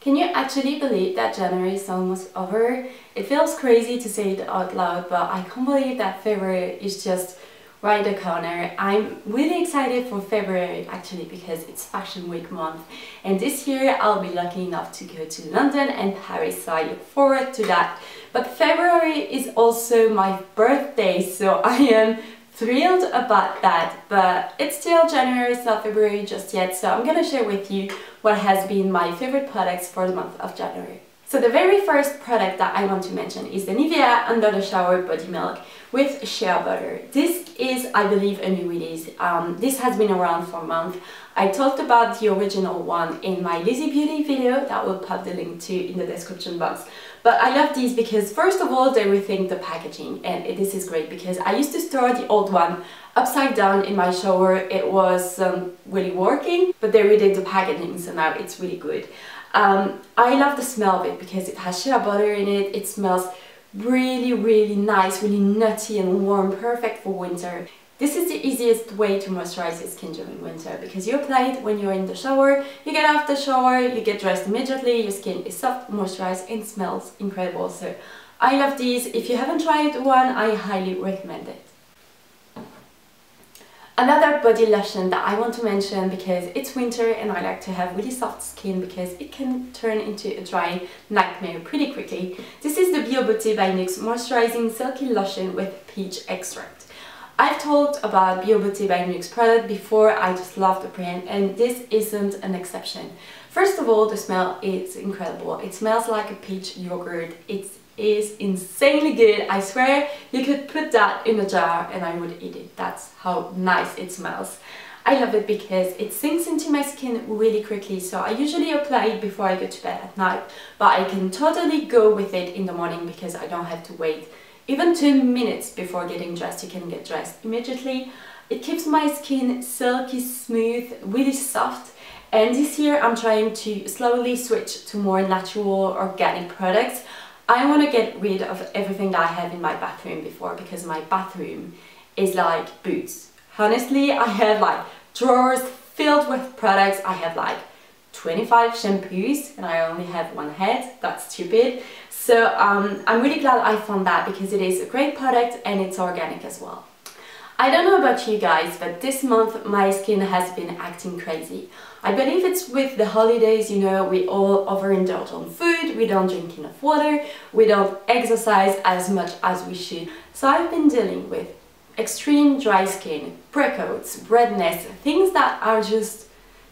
Can you actually believe that January is almost over? It feels crazy to say it out loud, but I can't believe that February is just right the corner. I'm really excited for February actually because it's Fashion Week month and this year I'll be lucky enough to go to London and Paris so I look forward to that. But February is also my birthday so I am thrilled about that but it's still January it's not February just yet so I'm gonna share with you what has been my favorite products for the month of January. So the very first product that I want to mention is the Nivea Under the Shower Body Milk with shea butter. This is, I believe, a new release. Um, this has been around for a month. I talked about the original one in my Lazy Beauty video that will pop the link to in the description box. But I love these because first of all they rethink the packaging and this is great because I used to store the old one upside down in my shower. It was um, really working but they redid the packaging so now it's really good. Um, I love the smell of it because it has shea butter in it. It smells really really nice, really nutty and warm, perfect for winter. This is the easiest way to moisturize your skin during winter because you apply it when you're in the shower, you get off the shower, you get dressed immediately, your skin is soft, moisturized and smells incredible. So I love these. If you haven't tried one, I highly recommend it. Another body lotion that I want to mention because it's winter and I like to have really soft skin because it can turn into a dry nightmare pretty quickly. This is the Bio Beauté by Nuxe Moisturizing Silky Lotion with Peach Extract. I've talked about Bio Beauté by Nuxe product before, I just love the brand and this isn't an exception. First of all, the smell is incredible. It smells like a peach yogurt. It is insanely good. I swear you could put that in a jar and I would eat it. That's how nice it smells. I love it because it sinks into my skin really quickly so I usually apply it before I go to bed at night but I can totally go with it in the morning because I don't have to wait even two minutes before getting dressed, you can get dressed immediately. It keeps my skin silky smooth, really soft. And this year I'm trying to slowly switch to more natural organic products. I want to get rid of everything that I have in my bathroom before because my bathroom is like Boots. Honestly, I have like drawers filled with products. I have like 25 shampoos and I only have one head. That's stupid. So um, I'm really glad I found that because it is a great product and it's organic as well. I don't know about you guys, but this month my skin has been acting crazy. I believe it's with the holidays, you know, we all overindulge on food, we don't drink enough water, we don't exercise as much as we should. So I've been dealing with extreme dry skin, breakouts, redness, things that are just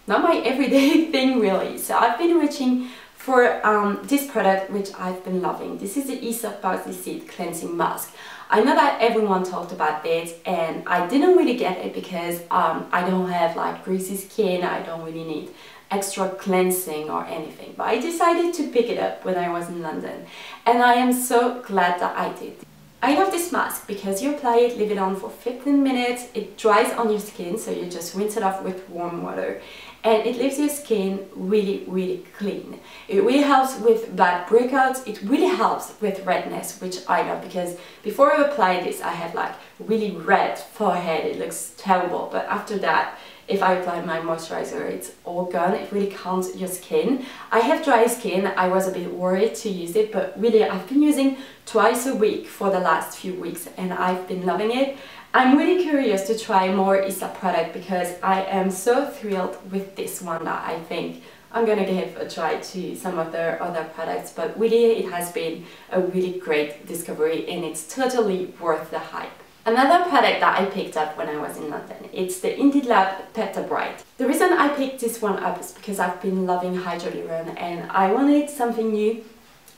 not my everyday thing really. So I've been reaching for um, this product which I've been loving. This is the Aesop Parsley Seed Cleansing Mask. I know that everyone talked about it and I didn't really get it because um, I don't have like greasy skin, I don't really need extra cleansing or anything. But I decided to pick it up when I was in London and I am so glad that I did. I love this mask because you apply it, leave it on for 15 minutes, it dries on your skin so you just rinse it off with warm water and it leaves your skin really really clean. It really helps with bad breakouts, it really helps with redness which I love because before I applied this I had like really red forehead, it looks terrible. But after that if I apply my moisturizer it's all gone, it really calms your skin. I have dry skin, I was a bit worried to use it but really I've been using twice a week for the last few weeks and I've been loving it I'm really curious to try more Aesop product because I am so thrilled with this one that I think I'm gonna give a try to some of their other products but really it has been a really great discovery and it's totally worth the hype. Another product that I picked up when I was in London, it's the Indeed Lab Pepta-Bright. The reason I picked this one up is because I've been loving Hydraluron and I wanted something new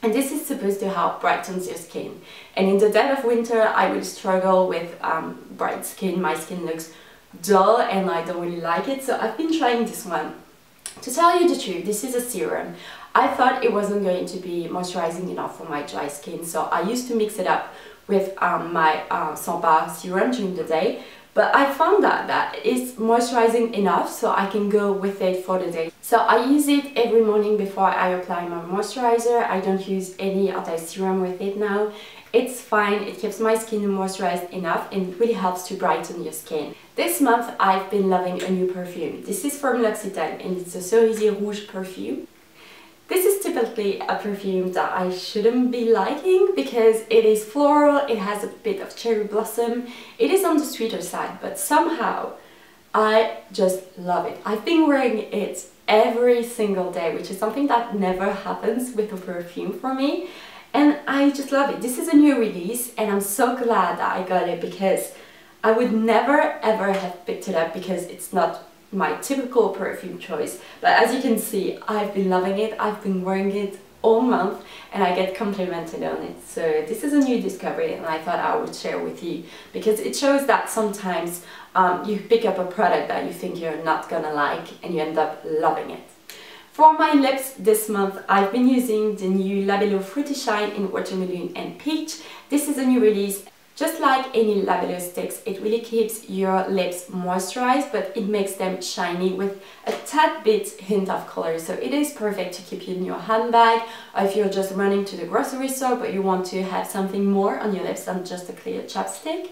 and this is supposed to help brighten your skin. And in the dead of winter, I would struggle with um, bright skin. My skin looks dull and I don't really like it. So I've been trying this one. To tell you the truth, this is a serum. I thought it wasn't going to be moisturizing enough for my dry skin. So I used to mix it up with um, my uh, Sampa serum during the day. But I found that that it's moisturizing enough so I can go with it for the day. So I use it every morning before I apply my moisturizer. I don't use any other serum with it now. It's fine, it keeps my skin moisturized enough and really helps to brighten your skin. This month I've been loving a new perfume. This is from L'Occitane and it's a Cerisier Rouge perfume. This is typically a perfume that I shouldn't be liking because it is floral, it has a bit of cherry blossom, it is on the sweeter side, but somehow I just love it. I've been wearing it every single day, which is something that never happens with a perfume for me. And I just love it. This is a new release and I'm so glad that I got it because I would never ever have picked it up because it's not my typical perfume choice. But as you can see, I've been loving it. I've been wearing it all month and I get complimented on it. So this is a new discovery and I thought I would share with you because it shows that sometimes um, you pick up a product that you think you're not gonna like and you end up loving it. For my lips this month, I've been using the new Labello Fruity Shine in Watermelon and Peach. This is a new release just like any Labello sticks, it really keeps your lips moisturized, but it makes them shiny with a tad bit hint of color. So it is perfect to keep in your handbag, or if you're just running to the grocery store, but you want to have something more on your lips than just a clear chapstick.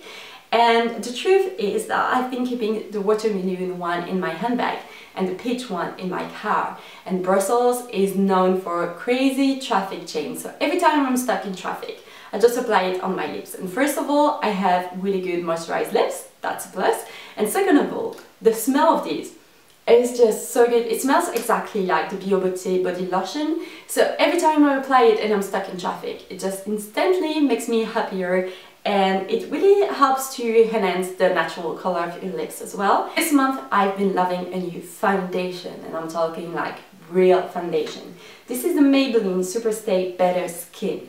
And the truth is that I've been keeping the watermelon one in my handbag and the peach one in my car. And Brussels is known for crazy traffic jams. So every time I'm stuck in traffic, I just apply it on my lips. And first of all, I have really good moisturized lips, that's a plus. And second of all, the smell of these is just so good. It smells exactly like the Bio Beauté body lotion. So every time I apply it and I'm stuck in traffic, it just instantly makes me happier and it really helps to enhance the natural color of your lips as well. This month I've been loving a new foundation and I'm talking like real foundation. This is the Maybelline Superstay Better Skin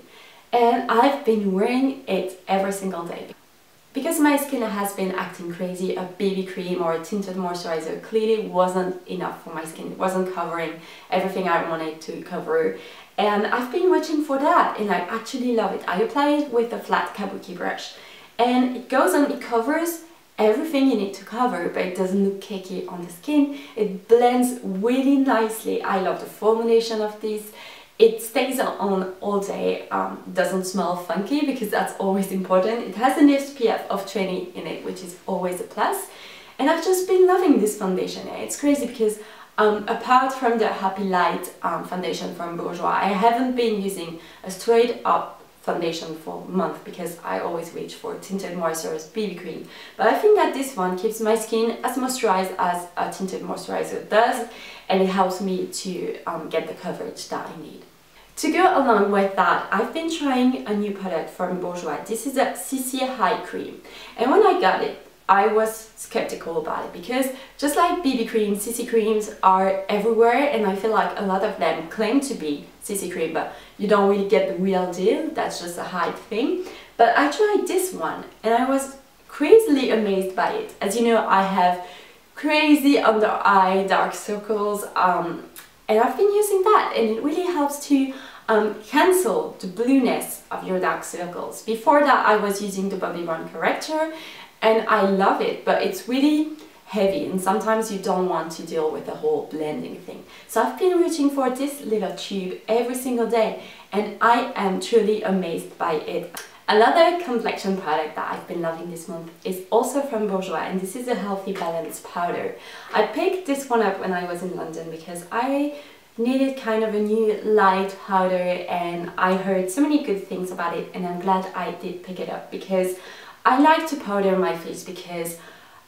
and I've been wearing it every single day. Because my skin has been acting crazy, a BB cream or a tinted moisturizer clearly wasn't enough for my skin. It wasn't covering everything I wanted to cover. And I've been watching for that and I actually love it. I apply it with a flat kabuki brush and it goes on, it covers everything you need to cover but it doesn't look cakey on the skin. It blends really nicely. I love the formulation of this. It stays on all day, um, doesn't smell funky because that's always important. It has an SPF of 20 in it, which is always a plus. And I've just been loving this foundation. It's crazy because um, apart from the Happy Light um, foundation from Bourjois, I haven't been using a straight up foundation for month because I always reach for tinted moisturized BB cream. But I think that this one keeps my skin as moisturized as a tinted moisturizer does and it helps me to um, get the coverage that I need. To go along with that, I've been trying a new product from Bourjois. This is a CC Eye Cream. And when I got it, I was skeptical about it because just like BB cream, CC creams are everywhere and I feel like a lot of them claim to be CC cream but you don't really get the real deal, that's just a hype thing. But I tried this one and I was crazily amazed by it. As you know, I have crazy under eye dark circles um, and I've been using that and it really helps to um, cancel the blueness of your dark circles. Before that I was using the Bobbi Brown corrector and I love it but it's really heavy and sometimes you don't want to deal with the whole blending thing. So I've been reaching for this little tube every single day and I am truly amazed by it. Another complexion product that I've been loving this month is also from Bourjois and this is a Healthy Balance powder. I picked this one up when I was in London because I needed kind of a new light powder and I heard so many good things about it and I'm glad I did pick it up because I like to powder my face because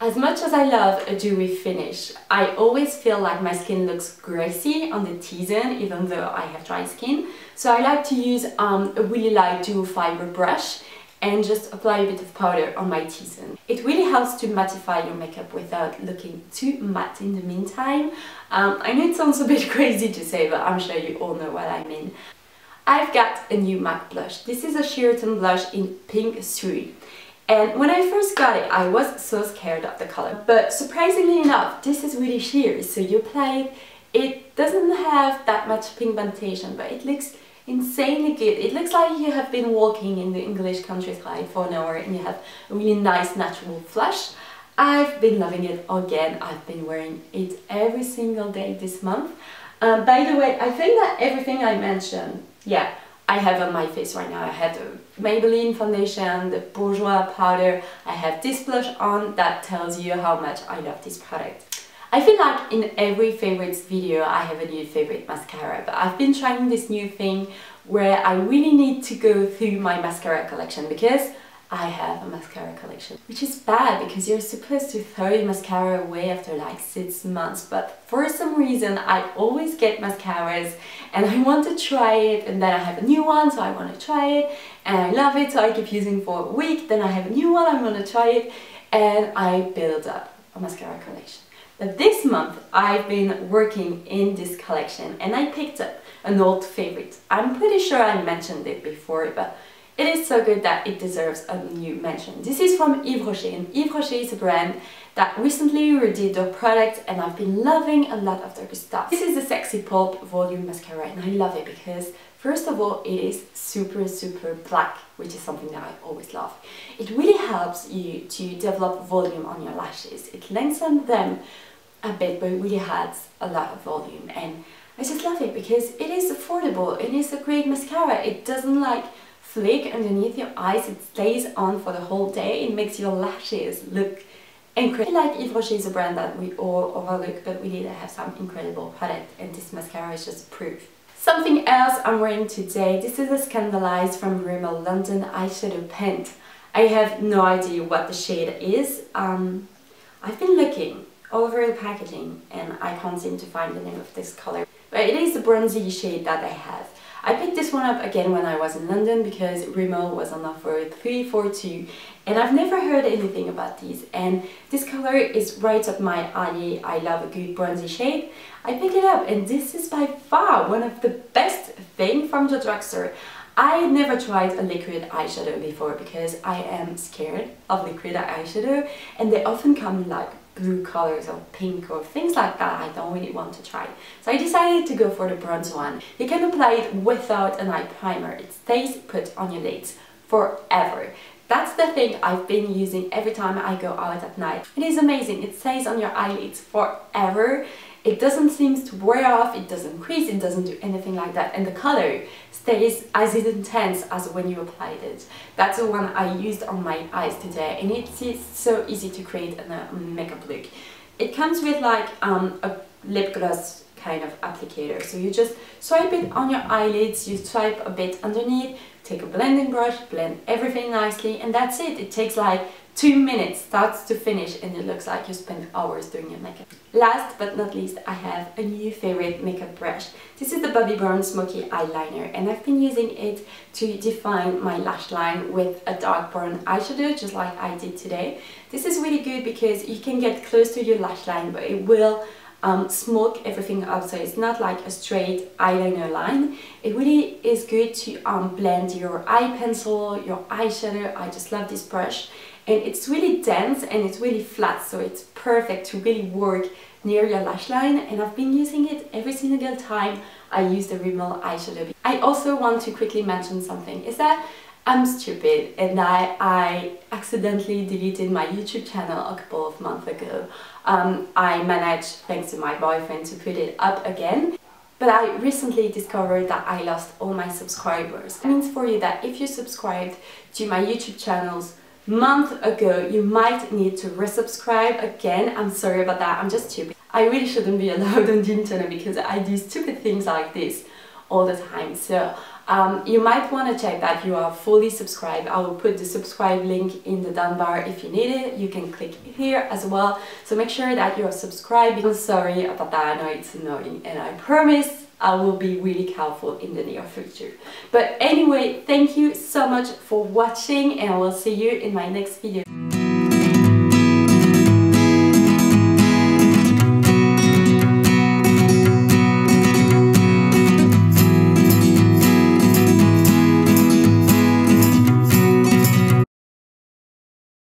as much as I love a dewy finish, I always feel like my skin looks greasy on the T-zone even though I have dry skin. So I like to use um, a really light dual fiber brush and just apply a bit of powder on my T-zone. It really helps to mattify your makeup without looking too matte in the meantime. Um, I know it sounds a bit crazy to say, but I'm sure you all know what I mean. I've got a new MAC blush. This is a Sheertone blush in Pink 3. And when I first got it, I was so scared of the color. But surprisingly enough, this is really sheer. So you apply it, it doesn't have that much pigmentation, but it looks insanely good. It looks like you have been walking in the English countryside for an hour and you have a really nice natural flush. I've been loving it again. I've been wearing it every single day this month. Um, by the way, I think that everything I mentioned, yeah, I have on my face right now. I had the Maybelline foundation, the Bourjois powder, I have this blush on that tells you how much I love this product. I feel like in every favorites video I have a new favorite mascara but I've been trying this new thing where I really need to go through my mascara collection because I have a mascara collection. Which is bad because you're supposed to throw your mascara away after like six months but for some reason I always get mascaras and I want to try it and then I have a new one so I want to try it and I love it so I keep using for a week then I have a new one I want to try it and I build up a mascara collection. But this month I've been working in this collection and I picked up an old favorite. I'm pretty sure I mentioned it before but it is so good that it deserves a new mention. This is from Yves Rocher and Yves Rocher is a brand that recently redid their product and I've been loving a lot of their stuff. This is the Sexy Pulp Volume Mascara and I love it because first of all it is super super black which is something that I always love. It really helps you to develop volume on your lashes. It lengthens them a bit but it really adds a lot of volume and I just love it because it is affordable, it is a great mascara, it doesn't like flick underneath your eyes, it stays on for the whole day, it makes your lashes look incredible. Like Yves Rocher is a brand that we all overlook but really they have some incredible product and this mascara is just proof. Something else I'm wearing today, this is a Scandaleyes from Rimmel London eyeshadow pen. I have no idea what the shade is. Um, I've been looking over the packaging and I can't seem to find the name of this color. But it is the bronzy shade that I have. I picked this one up again when I was in London because Rimmel was on offer 342 and I've never heard anything about these and this color is right up my alley. I love a good bronzy shade. I picked it up and this is by far one of the best thing from the drugstore. I never tried a liquid eyeshadow before because I am scared of liquid eyeshadow and they often come in like blue colors or pink or things like that I don't really want to try. So I decided to go for the bronze one. You can apply it without an eye primer. It stays put on your lids forever. That's the thing I've been using every time I go out at night. It is amazing. It stays on your eyelids forever it doesn't seem to wear off, it doesn't crease, it doesn't do anything like that. And the color stays as intense as when you applied it. That's the one I used on my eyes today and it's, so easy to create a makeup look. It comes with like um, a lip gloss kind of applicator. So you just swipe it on your eyelids, you swipe a bit underneath, take a blending brush, blend everything nicely and that's it. It takes like two minutes starts to finish and it looks like you spent hours doing your makeup. Last but not least I have a new favorite makeup brush. This is the Bobbi Brown Smoky Eyeliner and I've been using it to define my lash line with a dark brown eyeshadow just like I did today. This is really good because you can get close to your lash line but it will um, smoke everything up so it's not like a straight eyeliner line. It really is good to um, blend your eye pencil, your eyeshadow. I just love this brush and it's really dense and it's really flat so it's perfect to really work near your lash line and I've been using it every single time I use the Rimmel eyeshadow. I also want to quickly mention something is that I'm stupid and I, I accidentally deleted my YouTube channel a couple of months ago. Um, I managed, thanks to my boyfriend, to put it up again. But I recently discovered that I lost all my subscribers. It means for you that if you subscribed to my YouTube channels month ago, you might need to resubscribe again. I'm sorry about that, I'm just stupid. I really shouldn't be allowed on the internet because I do stupid things like this all the time. So um, you might want to check that you are fully subscribed. I will put the subscribe link in the down bar if you need it. You can click here as well. So make sure that you're subscribed. I'm sorry about that, I know it's annoying and I promise I will be really careful in the near future. But anyway, thank you so much for watching and I will see you in my next video.